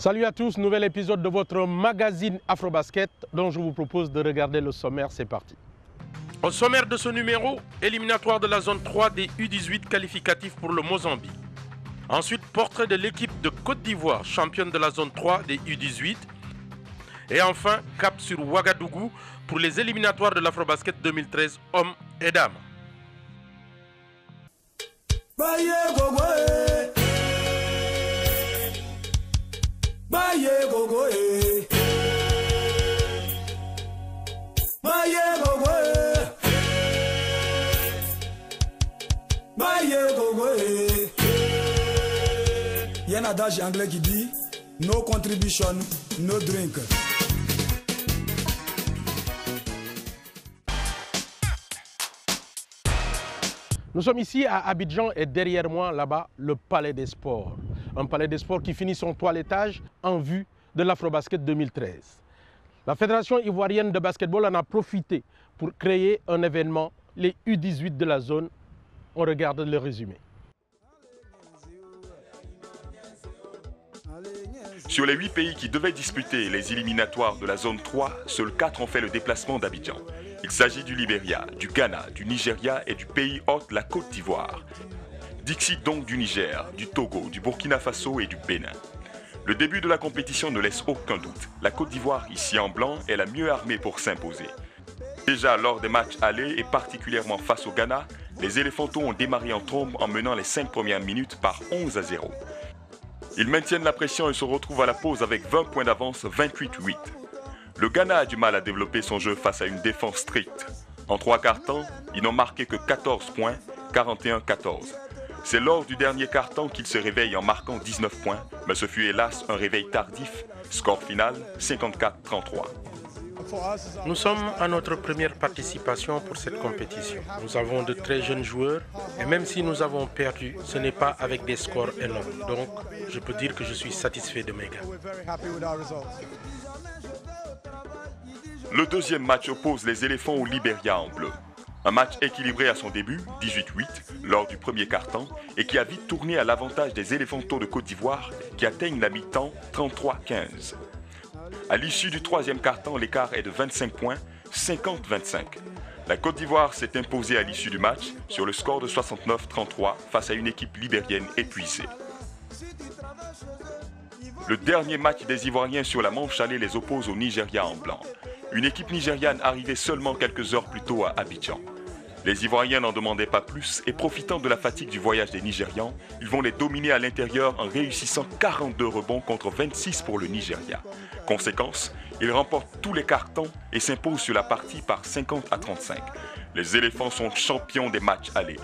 Salut à tous, nouvel épisode de votre magazine Afrobasket dont je vous propose de regarder le sommaire, c'est parti. Au sommaire de ce numéro, éliminatoire de la zone 3 des U18 qualificatifs pour le Mozambique. Ensuite, portrait de l'équipe de Côte d'Ivoire, championne de la zone 3 des U18. Et enfin, cap sur Ouagadougou pour les éliminatoires de l'Afrobasket 2013 hommes et dames. Il y a un adage anglais qui dit No contribution, no drink. Nous sommes ici à Abidjan et derrière moi, là-bas, le Palais des Sports. Un palais des sports qui finit son toilettage en vue de l'Afrobasket 2013. La Fédération ivoirienne de basketball en a profité pour créer un événement, les U18 de la zone. On regarde le résumé. Sur les 8 pays qui devaient disputer les éliminatoires de la zone 3, seuls 4 ont fait le déplacement d'Abidjan. Il s'agit du Libéria, du Ghana, du Nigeria et du pays hôte, la Côte d'Ivoire. Dixit donc du Niger, du Togo, du Burkina Faso et du Bénin. Le début de la compétition ne laisse aucun doute. La Côte d'Ivoire, ici en blanc, est la mieux armée pour s'imposer. Déjà lors des matchs allés et particulièrement face au Ghana, les éléphantaux ont démarré en trombe en menant les 5 premières minutes par 11 à 0. Ils maintiennent la pression et se retrouvent à la pause avec 20 points d'avance, 28-8. Le Ghana a du mal à développer son jeu face à une défense stricte. En trois quarts temps, ils n'ont marqué que 14 points, 41-14. C'est lors du dernier quart-temps qu'ils se réveillent en marquant 19 points, mais ce fut hélas un réveil tardif. Score final 54-33. Nous sommes à notre première participation pour cette compétition. Nous avons de très jeunes joueurs et même si nous avons perdu, ce n'est pas avec des scores énormes. Donc, je peux dire que je suis satisfait de mes gars. Le deuxième match oppose les éléphants au Libéria en bleu. Un match équilibré à son début, 18-8, lors du premier quart-temps, et qui a vite tourné à l'avantage des éléphantaux de Côte d'Ivoire, qui atteignent la mi-temps 33-15. À l'issue du troisième quart-temps, l'écart est de 25 points, 50-25. La Côte d'Ivoire s'est imposée à l'issue du match sur le score de 69-33 face à une équipe libérienne épuisée. Le dernier match des Ivoiriens sur la manche allée les oppose au Nigeria en blanc. Une équipe nigériane arrivée seulement quelques heures plus tôt à Abidjan. Les Ivoiriens n'en demandaient pas plus et profitant de la fatigue du voyage des Nigérians, ils vont les dominer à l'intérieur en réussissant 42 rebonds contre 26 pour le Nigeria. Conséquence, ils remportent tous les cartons et s'imposent sur la partie par 50 à 35. Les éléphants sont champions des matchs allés.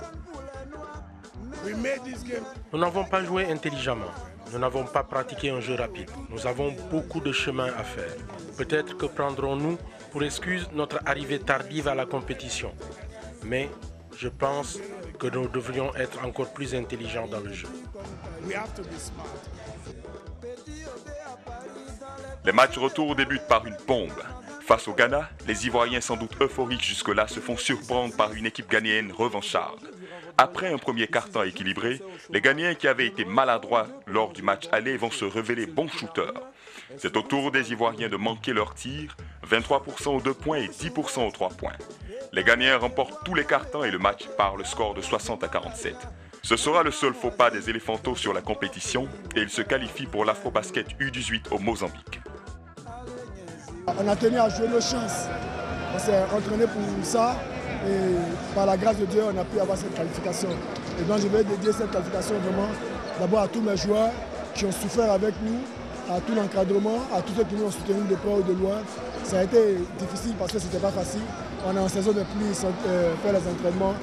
Nous n'avons pas joué intelligemment. Nous n'avons pas pratiqué un jeu rapide. Nous avons beaucoup de chemin à faire. Peut-être que prendrons-nous pour excuse notre arrivée tardive à la compétition. Mais je pense que nous devrions être encore plus intelligents dans le jeu. Les matchs retour débutent par une bombe. Face au Ghana, les Ivoiriens sans doute euphoriques jusque-là se font surprendre par une équipe ghanéenne revancharde. Après un premier quart-temps équilibré, les Ghanéens qui avaient été maladroits lors du match aller vont se révéler bons shooters. C'est au tour des Ivoiriens de manquer leurs tirs, 23% aux 2 points et 10% aux 3 points. Les Ghanéens remportent tous les cartons et le match par le score de 60 à 47. Ce sera le seul faux pas des éléphantaux sur la compétition et ils se qualifient pour l'Afrobasket U18 au Mozambique. On a tenu à jouer nos chances. On s'est entraîné pour ça et par la grâce de Dieu, on a pu avoir cette qualification. Et donc je vais dédier cette qualification vraiment d'abord à tous mes joueurs qui ont souffert avec nous, à tout l'encadrement, à tous ceux qui nous ont soutenus de près ou de loin. Ça a été difficile parce que ce n'était pas facile. On est en saison de pluie, euh, faire les entraînements.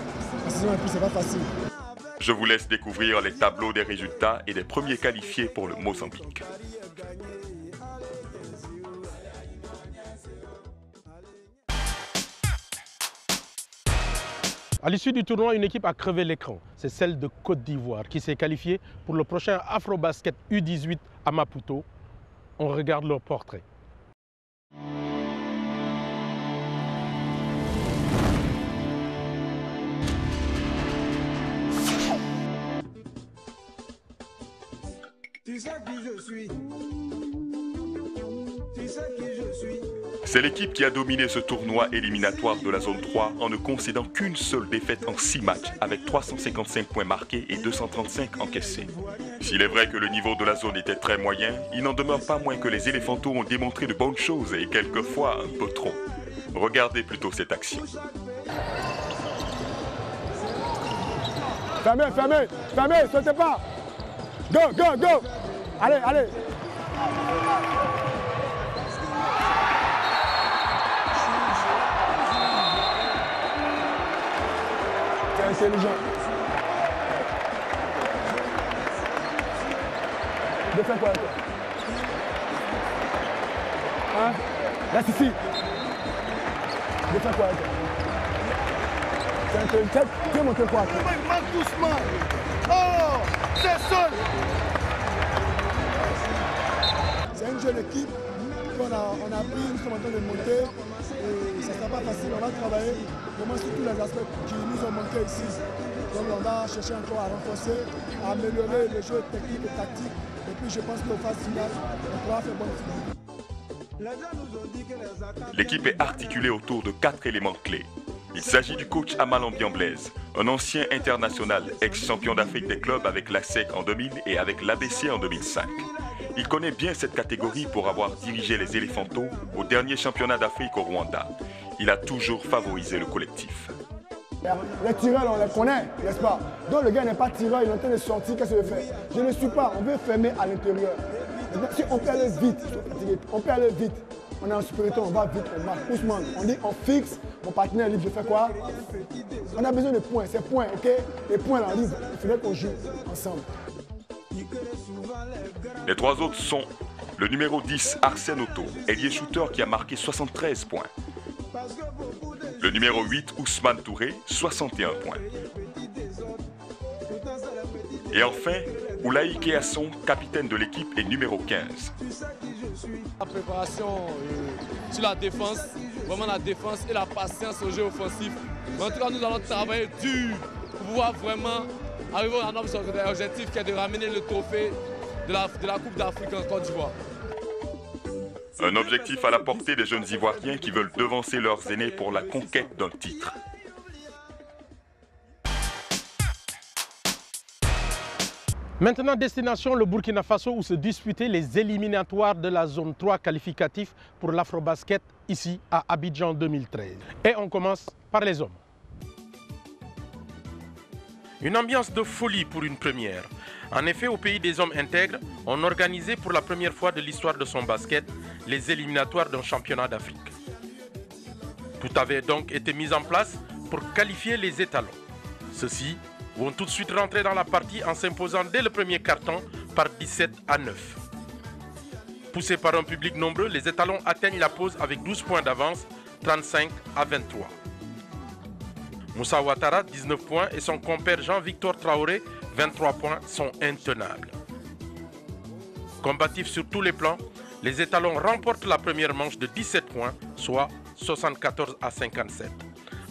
En saison de pluie, ce n'est pas facile. Je vous laisse découvrir les tableaux des résultats et des premiers qualifiés pour le Mozambique. À l'issue du tournoi, une équipe a crevé l'écran. C'est celle de Côte d'Ivoire qui s'est qualifiée pour le prochain Afrobasket U18 à Maputo. On regarde leur portrait. Tu sais qui je suis. C'est l'équipe qui a dominé ce tournoi éliminatoire de la zone 3 en ne concédant qu'une seule défaite en 6 matchs avec 355 points marqués et 235 encaissés. S'il est vrai que le niveau de la zone était très moyen, il n'en demeure pas moins que les éléphantaux ont démontré de bonnes choses et quelquefois un peu trop. Regardez plutôt cette action. Fermez, fermez, fermez, sautez pas. Go, go, go. Allez, allez. C'est intelligent. De faire quoi toi Hein Reste ici. De faire quoi toi C'est intelligent. Tu veux montrer quoi doucement. Oh, c'est seul. C'est une jeune équipe qu'on a, on a pris, nous sommes en train de monter et ça ne sera pas facile, on va travailler vraiment sur tous les aspects qui nous ont manqué ici. Donc on va chercher encore à renforcer, à améliorer le jeu technique et tactique et puis je pense qu'au phase finale, on pourra faire bonne finale. Les les. L'équipe est articulée autour de quatre éléments clés. Il s'agit du coach Amal Ambian-Blaise, un ancien international, ex-champion d'Afrique des clubs avec la SEC en 2000 et avec l'ABC en 2005. Il connaît bien cette catégorie pour avoir dirigé les éléphantaux au dernier championnat d'Afrique au Rwanda. Il a toujours favorisé le collectif. Les tireurs, on les connaît, n'est-ce pas? Donc le gars n'est pas tireur, il est en train de sortir, qu'est-ce qu'il veut faire? Je ne suis pas, on veut fermer à l'intérieur. On peut aller vite, on peut aller vite. On est en supériorité, on va vite, on marche. Ousmane, on dit on fixe, mon partenaire libre, je fais quoi? On a besoin de points, c'est points, ok? Les points là, libre, il faudrait qu'on joue ensemble. Les trois autres sont le numéro 10 Arsène Otto, ailier shooter qui a marqué 73 points. Le numéro 8 Ousmane Touré, 61 points. Et enfin, Oulaï Keasson, capitaine de l'équipe et numéro 15. La préparation euh, sur la défense, vraiment la défense et la patience au jeu offensif. En tout cas, nous allons travailler dur pour pouvoir vraiment arriver à notre objectif qui est de ramener le trophée de la, de la Coupe d'Afrique en Côte d'Ivoire. Un objectif à la portée des jeunes Ivoiriens qui veulent devancer leurs aînés pour la conquête d'un titre. Maintenant, destination le Burkina Faso où se disputaient les éliminatoires de la zone 3 qualificatif pour l'Afrobasket ici à Abidjan 2013. Et on commence par les hommes. Une ambiance de folie pour une première. En effet, au pays des hommes intègres, on organisait pour la première fois de l'histoire de son basket les éliminatoires d'un championnat d'Afrique. Tout avait donc été mis en place pour qualifier les étalons. Ceux-ci vont tout de suite rentrer dans la partie en s'imposant dès le premier carton par 17 à 9. Poussés par un public nombreux, les étalons atteignent la pause avec 12 points d'avance, 35 à 23. Moussa Ouattara, 19 points, et son compère Jean-Victor Traoré, 23 points, sont intenables. Combatifs sur tous les plans, les étalons remportent la première manche de 17 points, soit 74 à 57.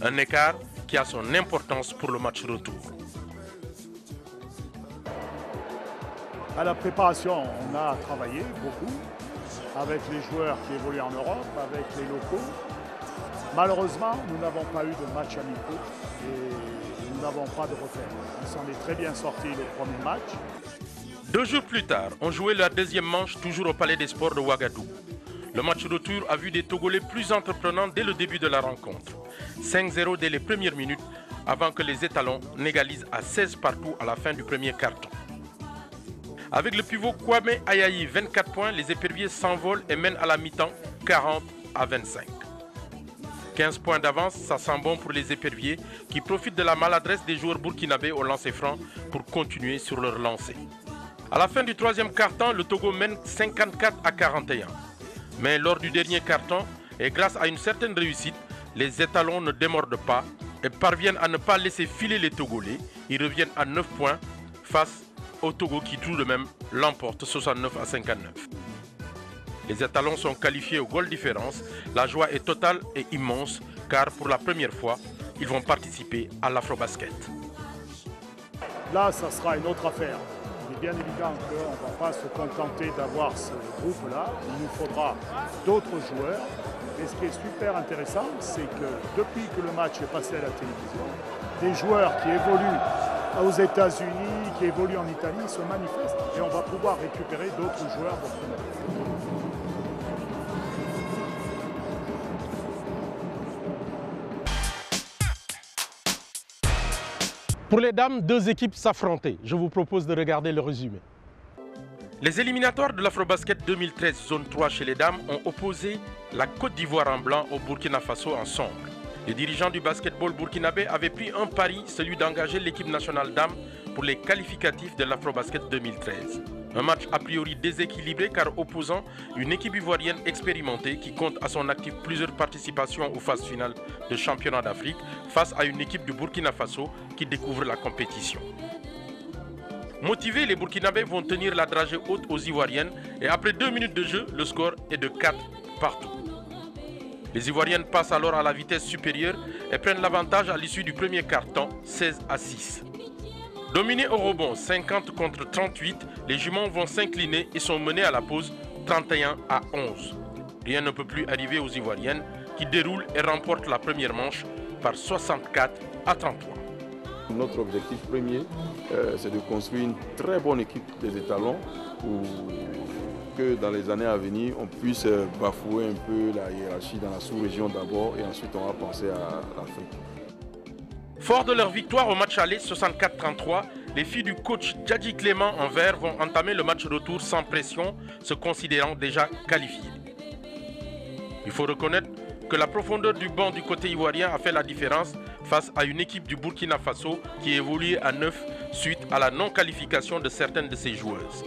Un écart qui a son importance pour le match retour. À la préparation, on a travaillé beaucoup avec les joueurs qui évoluent en Europe, avec les locaux. Malheureusement, nous n'avons pas eu de match amicaux et nous n'avons pas de repères. On s'en est très bien sortis les premiers matchs. Deux jours plus tard, on jouait la deuxième manche toujours au Palais des Sports de Ouagadougou. Le match retour a vu des Togolais plus entreprenants dès le début de la rencontre. 5-0 dès les premières minutes avant que les étalons n'égalisent à 16 partout à la fin du premier carton. Avec le pivot Kwame Ayayi, 24 points, les éperviers s'envolent et mènent à la mi-temps 40 à 25. 15 points d'avance, ça sent bon pour les éperviers qui profitent de la maladresse des joueurs burkinabés au lancer franc pour continuer sur leur lancée. À la fin du troisième carton, le Togo mène 54 à 41. Mais lors du dernier carton, et grâce à une certaine réussite, les étalons ne démordent pas et parviennent à ne pas laisser filer les Togolais. Ils reviennent à 9 points face au Togo qui tout de même l'emporte 69 à 59. Les étalons sont qualifiés au goal différence. La joie est totale et immense car pour la première fois, ils vont participer à l'Afrobasket. Là, ça sera une autre affaire. bien évident qu'on ne va pas se contenter d'avoir ce groupe-là. Il nous faudra d'autres joueurs. Et ce qui est super intéressant, c'est que depuis que le match est passé à la télévision, des joueurs qui évoluent aux États-Unis, qui évoluent en Italie, se manifestent. Et on va pouvoir récupérer d'autres joueurs Pour les dames, deux équipes s'affrontaient. Je vous propose de regarder le résumé. Les éliminatoires de l'Afrobasket 2013 zone 3 chez les dames ont opposé la Côte d'Ivoire en blanc au Burkina Faso en sombre. Les dirigeants du basketball burkinabé avaient pris un pari, celui d'engager l'équipe nationale dames pour les qualificatifs de l'Afrobasket 2013. Un match a priori déséquilibré car opposant une équipe ivoirienne expérimentée qui compte à son actif plusieurs participations aux phases finales de championnat d'Afrique face à une équipe du Burkina Faso qui découvre la compétition. Motivés, les Burkinabés vont tenir la dragée haute aux Ivoiriennes et après deux minutes de jeu, le score est de 4 partout. Les Ivoiriennes passent alors à la vitesse supérieure et prennent l'avantage à l'issue du premier quart-temps, 16 à 6. Dominés au rebond 50 contre 38, les juments vont s'incliner et sont menés à la pause 31 à 11. Rien ne peut plus arriver aux Ivoiriennes qui déroulent et remportent la première manche par 64 à 33. Notre objectif premier, euh, c'est de construire une très bonne équipe des étalons pour que dans les années à venir, on puisse euh, bafouer un peu la hiérarchie dans la sous-région d'abord et ensuite on va penser à l'Afrique. Fort de leur victoire au match aller 64-33, les filles du coach Djadji Clément en vert vont entamer le match retour sans pression, se considérant déjà qualifiées. Il faut reconnaître que la profondeur du banc du côté ivoirien a fait la différence face à une équipe du Burkina Faso qui évolue à 9 suite à la non-qualification de certaines de ses joueuses.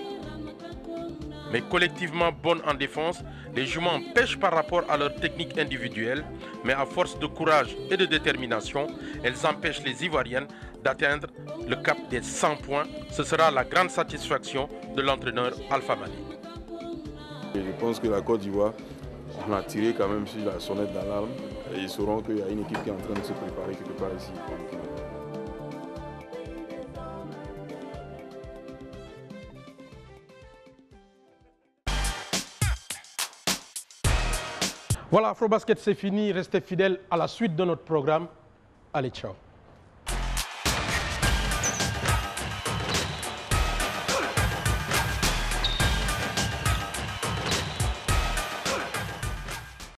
Mais collectivement bonnes en défense, les juments pêchent par rapport à leur technique individuelle, mais à force de courage et de détermination, elles empêchent les Ivoiriennes d'atteindre le cap des 100 points. Ce sera la grande satisfaction de l'entraîneur Alpha Mani. Je pense que la Côte d'Ivoire, on a tiré quand même sur la sonnette d'alarme et ils sauront qu'il y a une équipe qui est en train de se préparer quelque part ici. Voilà, Afrobasket, c'est fini. Restez fidèles à la suite de notre programme. Allez, ciao.